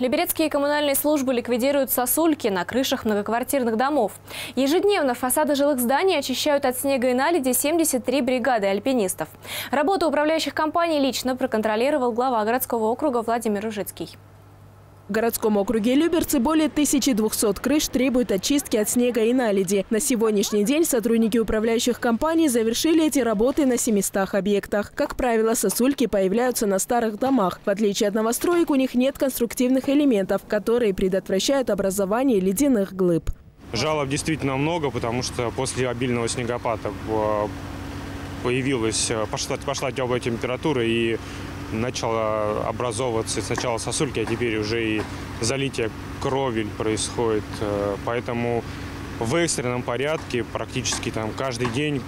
Либерецкие коммунальные службы ликвидируют сосульки на крышах многоквартирных домов. Ежедневно фасады жилых зданий очищают от снега и наледи 73 бригады альпинистов. Работу управляющих компаний лично проконтролировал глава городского округа Владимир Ружицкий. В городском округе Люберцы более 1200 крыш требуют очистки от снега и наледи. На сегодняшний день сотрудники управляющих компаний завершили эти работы на 700 объектах. Как правило, сосульки появляются на старых домах. В отличие от новостроек, у них нет конструктивных элементов, которые предотвращают образование ледяных глыб. Жалоб действительно много, потому что после обильного снегопада э, появилась, э, пошла, пошла теплая температура и начало образовываться сначала сосульки, а теперь уже и залитие кровель происходит. Э, поэтому в экстренном порядке практически там каждый день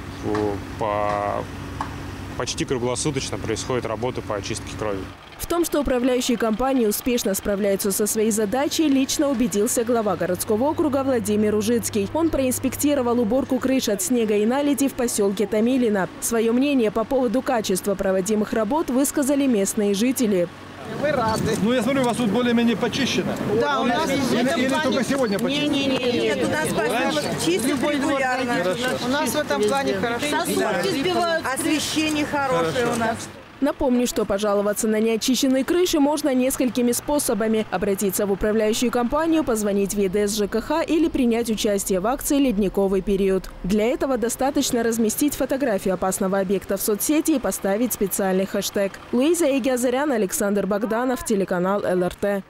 по почти круглосуточно происходит работа по очистке крови. В том, что управляющие компании успешно справляются со своей задачей, лично убедился глава городского округа Владимир Ужицкий. Он проинспектировал уборку крыш от снега и наледи в поселке Томилино. Свое мнение по поводу качества проводимых работ высказали местные жители. Вы рады. Ну, я смотрю, у вас тут более-менее почищено. Да, у нас или, или плане... только сегодня почищено? Не, не, не. Нет, у нас постоянно чистят регулярно. У нас в этом плане хорошо. Сосульки сбивают. Освещение хорошее у нас. Напомню, что пожаловаться на неочищенные крыши можно несколькими способами. Обратиться в управляющую компанию, позвонить в ЕДС ЖКХ или принять участие в акции «Ледниковый период». Для этого достаточно разместить фотографию опасного объекта в соцсети и поставить специальный хэштег. Луиза Егиазарян, Александр Богданов, телеканал ЛРТ.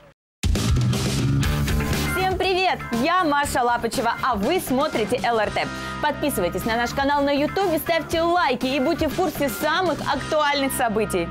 Привет! Я Маша Лапочева, а вы смотрите ЛРТ. Подписывайтесь на наш канал на YouTube, ставьте лайки и будьте в курсе самых актуальных событий.